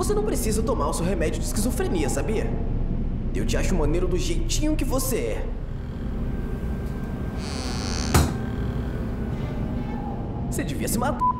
Você não precisa tomar o seu remédio de esquizofrenia, sabia? Eu te acho maneiro do jeitinho que você é. Você devia se matar.